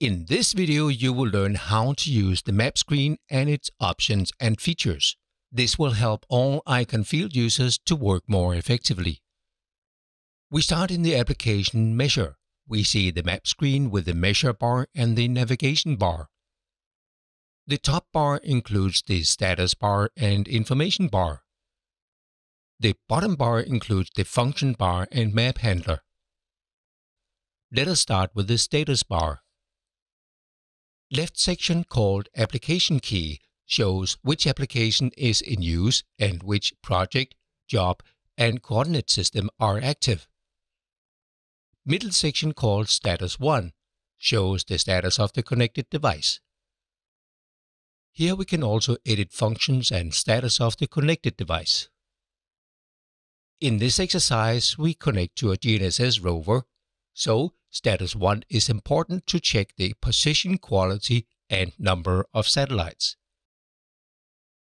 In this video, you will learn how to use the map screen and its options and features. This will help all iCON field users to work more effectively. We start in the application Measure. We see the map screen with the measure bar and the navigation bar. The top bar includes the status bar and information bar. The bottom bar includes the function bar and map handler. Let us start with the status bar. Left section called Application Key shows which application is in use and which project, job, and coordinate system are active. Middle section called Status 1 shows the status of the connected device. Here we can also edit functions and status of the connected device. In this exercise, we connect to a GNSS rover, so status 1 is important to check the position quality and number of satellites.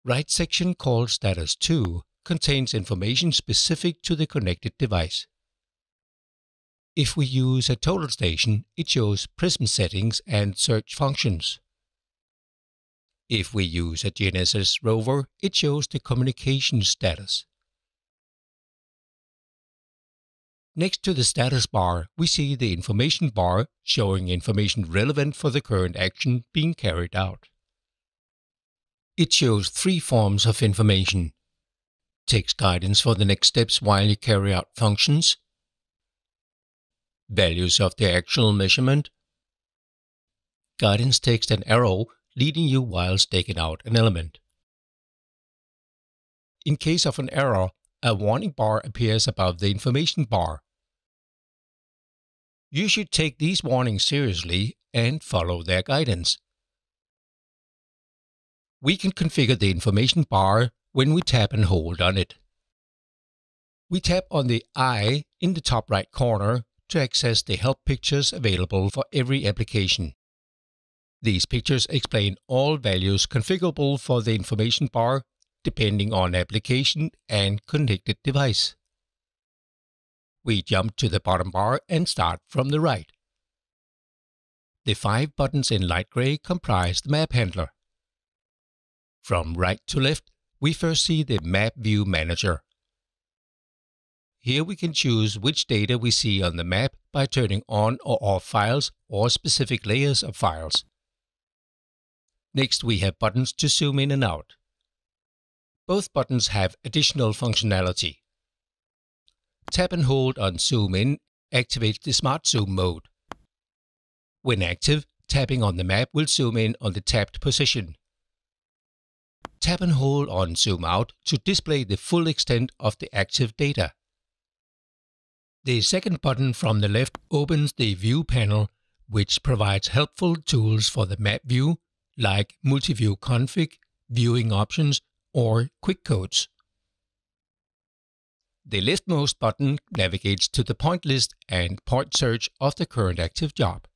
Right section called status 2 contains information specific to the connected device. If we use a total station, it shows prism settings and search functions. If we use a GNSS rover, it shows the communication status. Next to the status bar, we see the information bar showing information relevant for the current action being carried out. It shows three forms of information. Text guidance for the next steps while you carry out functions, values of the actual measurement, guidance text and arrow leading you while taking out an element. In case of an error, a warning bar appears above the information bar. You should take these warnings seriously and follow their guidance. We can configure the information bar when we tap and hold on it. We tap on the eye in the top right corner to access the help pictures available for every application. These pictures explain all values configurable for the information bar depending on application and connected device. We jump to the bottom bar and start from the right. The five buttons in light gray comprise the map handler. From right to left, we first see the Map View Manager. Here we can choose which data we see on the map by turning on or off files or specific layers of files. Next we have buttons to zoom in and out. Both buttons have additional functionality. Tap and hold on Zoom In activates the Smart Zoom mode. When active, tapping on the map will zoom in on the tapped position. Tap and hold on Zoom Out to display the full extent of the active data. The second button from the left opens the View panel, which provides helpful tools for the map view, like Multi-View Config, Viewing Options, or Quick Codes. The leftmost button navigates to the point list and point search of the current active job.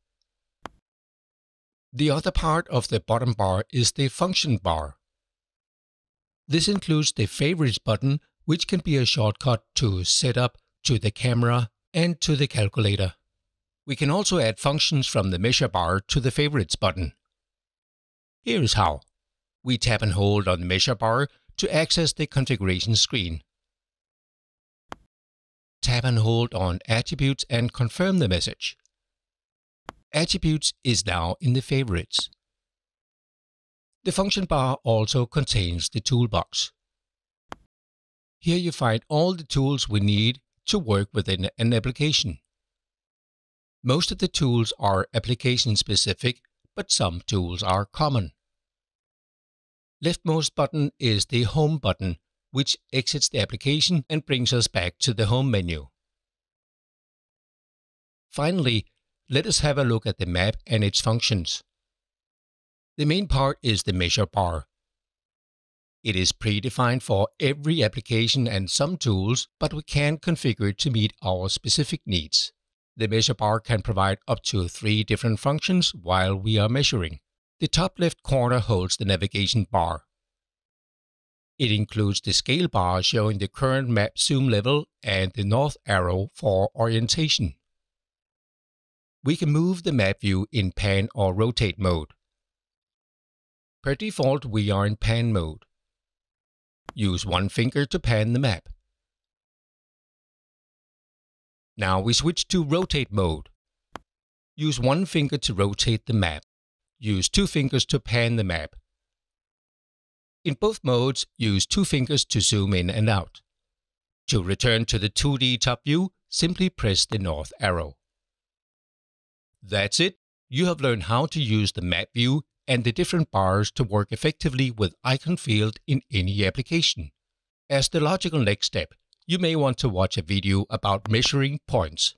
The other part of the bottom bar is the function bar. This includes the Favorites button, which can be a shortcut to Setup, to the camera, and to the calculator. We can also add functions from the Measure bar to the Favorites button. Here is how. We tap and hold on the Measure bar to access the configuration screen tap and hold on Attributes and confirm the message. Attributes is now in the favorites. The function bar also contains the toolbox. Here you find all the tools we need to work within an application. Most of the tools are application specific, but some tools are common. Leftmost button is the Home button which exits the application and brings us back to the home menu. Finally, let us have a look at the map and its functions. The main part is the measure bar. It is predefined for every application and some tools, but we can configure it to meet our specific needs. The measure bar can provide up to three different functions while we are measuring. The top left corner holds the navigation bar. It includes the scale bar showing the current map zoom level and the north arrow for orientation. we can move the map view in pan or rotate mode. Per default, we are in pan mode. Use one finger to pan the map. Now we switch to rotate mode. Use one finger to rotate the map. Use two fingers to pan the map. In both modes, use two fingers to zoom in and out. To return to the 2D top view, simply press the north arrow. That's it. You have learned how to use the map view and the different bars to work effectively with iCON field in any application. As the logical next step, you may want to watch a video about measuring points.